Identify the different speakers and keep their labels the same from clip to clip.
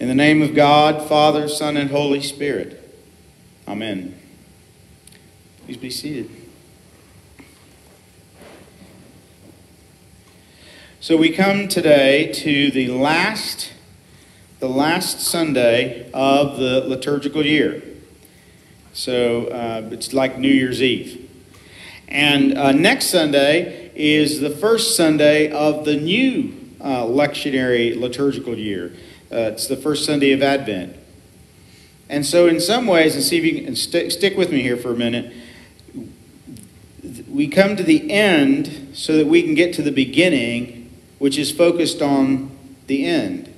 Speaker 1: In the name of God, Father, Son, and Holy Spirit. Amen. Please be seated. So we come today to the last the last Sunday of the liturgical year. So uh, it's like New Year's Eve. And uh, next Sunday is the first Sunday of the new uh, lectionary liturgical year. Uh, it's the first Sunday of Advent. And so, in some ways, and see if you can st- stick with me here for a minute, we come to the end so that we can get to the beginning, which is focused on the end.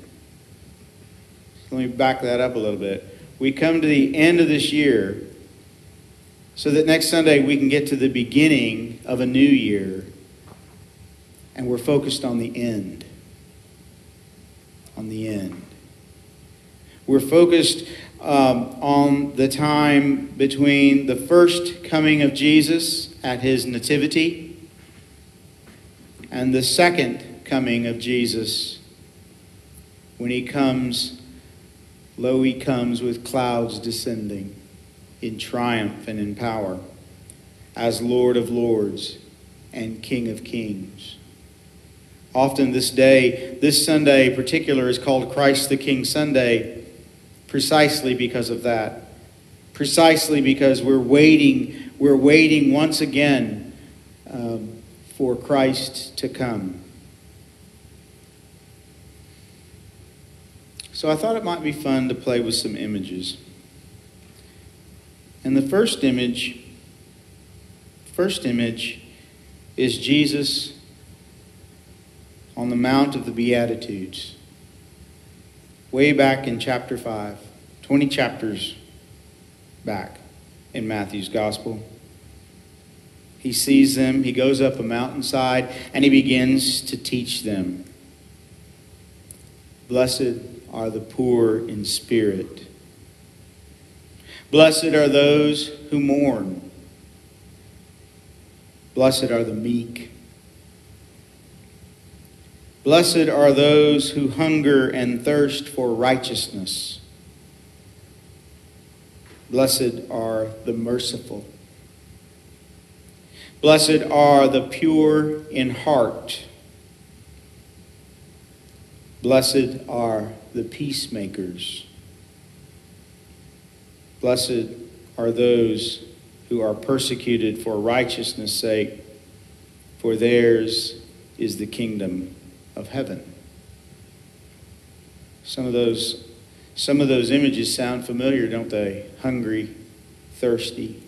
Speaker 1: Let me back that up a little bit. We come to the end of this year so that next Sunday we can get to the beginning of a new year and we're focused on the end. On the end. We're focused um, on the time between the first coming of Jesus at his nativity and the second coming of Jesus when he comes, lo, he comes with clouds descending in triumph and in power as Lord of lords and King of kings. Often this day, this Sunday in particular, is called Christ the King Sunday precisely because of that. Precisely because we're waiting, we're waiting once again um, for Christ to come. So I thought it might be fun to play with some images. And the first image, first image is Jesus on the Mount of the Beatitudes way back in chapter 5, 20 chapters back in Matthew's gospel. He sees them, he goes up a mountainside, and he begins to teach them. Blessed are the poor in spirit. Blessed are those who mourn. Blessed are the meek. Blessed are those who hunger and thirst for righteousness. Blessed are the merciful. Blessed are the pure in heart. Blessed are the peacemakers. Blessed are those who are persecuted for righteousness' sake, for theirs is the kingdom of heaven. Some of those some of those images sound familiar, don't they? Hungry, thirsty.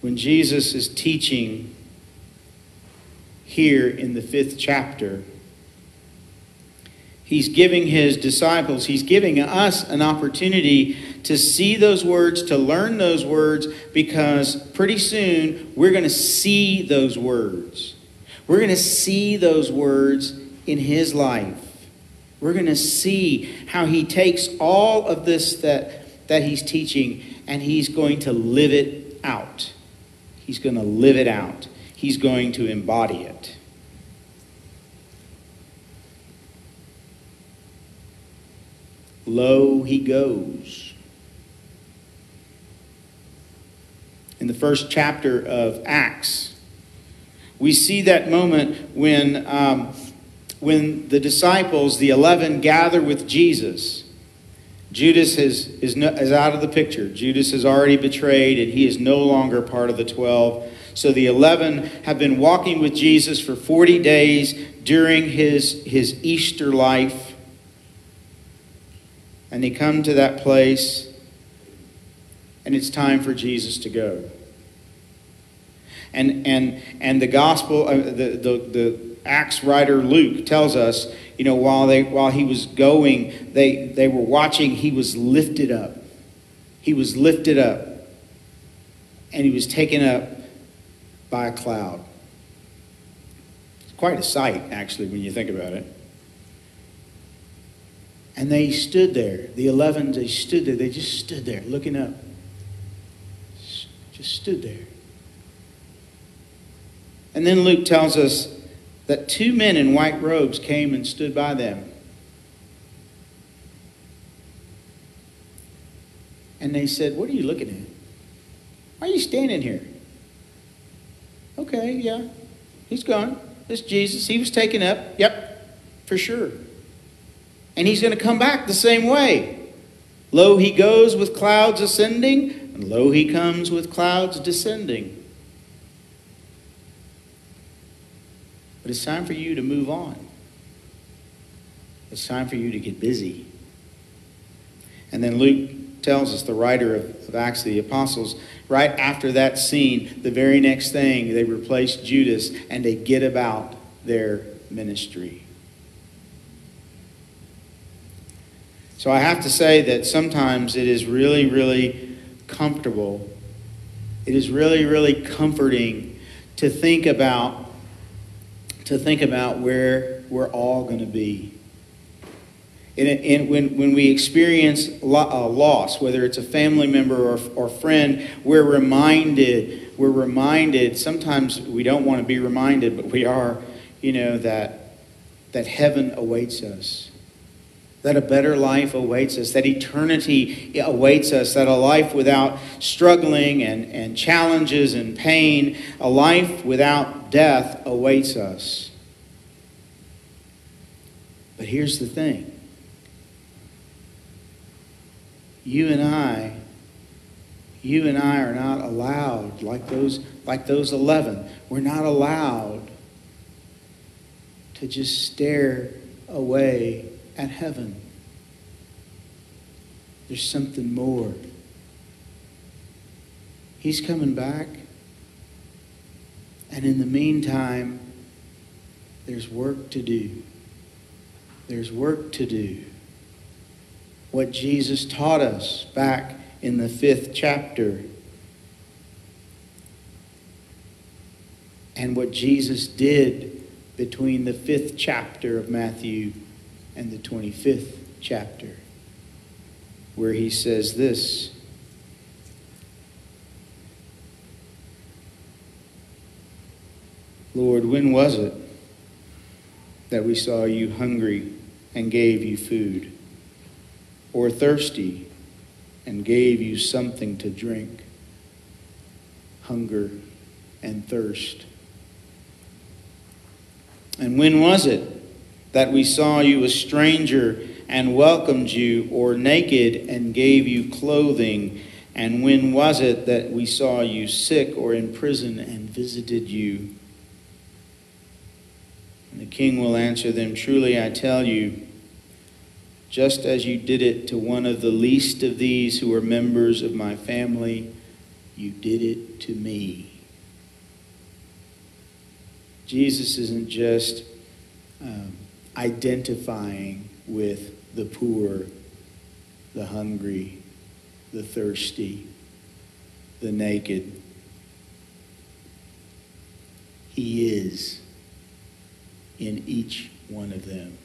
Speaker 1: When Jesus is teaching here in the fifth chapter, he's giving his disciples, he's giving us an opportunity to see those words, to learn those words, because pretty soon we're going to see those words. We're going to see those words in his life. We're going to see how he takes all of this that, that he's teaching and he's going to live it out. He's going to live it out. He's going to embody it. Lo, he goes. The first chapter of Acts. We see that moment when, um, when the disciples, the 11, gather with Jesus. Judas is, is, no, is out of the picture. Judas is already betrayed, and he is no longer part of the 12. So the 11 have been walking with Jesus for 40 days during his, his Easter life. And they come to that place and it's time for Jesus to go. And, and, and the gospel, uh, the, the, the Acts writer Luke tells us, you know, while, they, while he was going, they, they were watching, he was lifted up. He was lifted up. And he was taken up by a cloud. It's quite a sight, actually, when you think about it. And they stood there. The 11, they stood there. They just stood there looking up just stood there. And then Luke tells us that two men in white robes came and stood by them. And they said, What are you looking at? Why are you standing here? Okay, yeah, he's gone. This Jesus, he was taken up. Yep, for sure. And he's going to come back the same way. Lo, he goes with clouds ascending, and lo, he comes with clouds descending. But it's time for you to move on. It's time for you to get busy. And then Luke tells us, the writer of, of Acts of the Apostles, right after that scene, the very next thing, they replace Judas and they get about their ministry. So I have to say that sometimes it is really, really comfortable. It is really, really comforting to think about to think about where we're all going to be. And, and when, when we experience a uh, loss, whether it's a family member or, or friend, we're reminded, we're reminded, sometimes we don't want to be reminded, but we are, you know, that, that heaven awaits us that a better life awaits us, that eternity awaits us, that a life without struggling and, and challenges and pain, a life without death awaits us. But here's the thing you and I, you and I are not allowed, like those, like those 11, we're not allowed to just stare away at heaven. There's something more. He's coming back. And in the meantime, there's work to do. There's work to do. What Jesus taught us back in the fifth chapter. And what Jesus did between the fifth chapter of Matthew and the 25th chapter, where he says this Lord, when was it that we saw you hungry and gave you food, or thirsty and gave you something to drink? Hunger and thirst. And when was it that we saw you a stranger and welcomed you, or naked and gave you clothing? And when was it that we saw you sick or in prison and visited you? And the king will answer them Truly I tell you, just as you did it to one of the least of these who are members of my family, you did it to me. Jesus isn't just um, identifying with the poor, the hungry, the thirsty, the naked. He is in each one of them.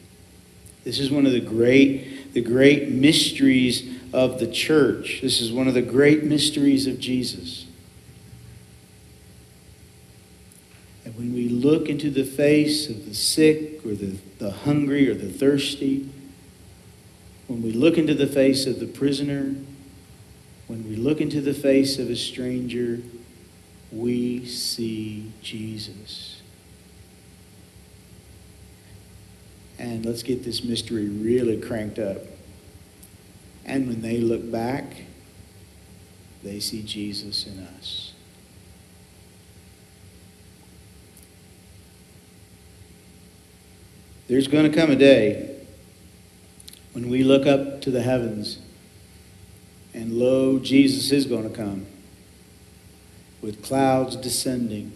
Speaker 1: This is one of the great, the great mysteries of the church. This is one of the great mysteries of Jesus. When we look into the face of the sick or the, the hungry or the thirsty, when we look into the face of the prisoner, when we look into the face of a stranger, we see Jesus. And let's get this mystery really cranked up. And when they look back, they see Jesus in us. There's going to come a day when we look up to the heavens and lo, Jesus is going to come with clouds descending.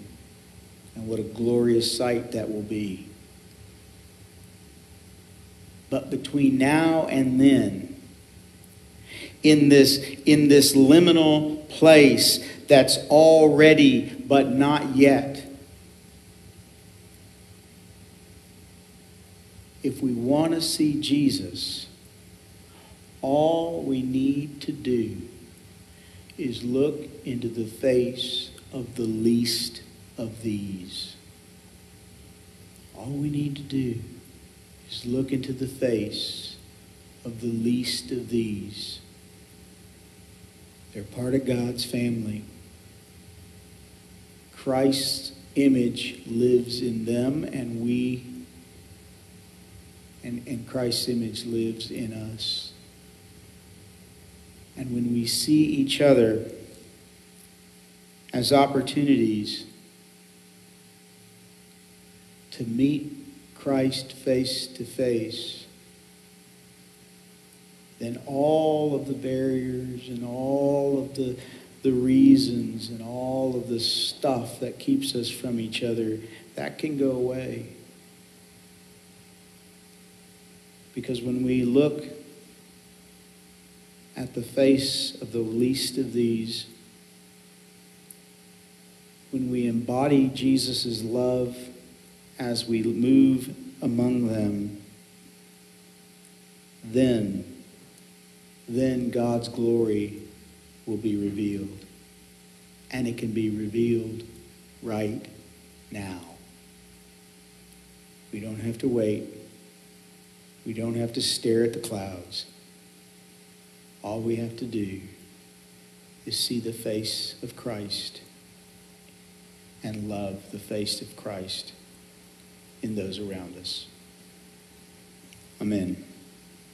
Speaker 1: And what a glorious sight that will be. But between now and then, in this, in this liminal place that's already but not yet, if we want to see Jesus, all we need to do is look into the face of the least of these. All we need to do is look into the face of the least of these. They're part of God's family. Christ's image lives in them, and we, and, and Christ's image lives in us. And when we see each other as opportunities to meet Christ face to face, then all of the barriers and all of the, the reasons and all of the stuff that keeps us from each other, that can go away. Because when we look at the face of the least of these, when we embody Jesus' love as we move among them, then, then God's glory will be revealed. And it can be revealed right now. We don't have to wait. We don't have to stare at the clouds. All we have to do is see the face of Christ and love the face of Christ in those around us. Amen.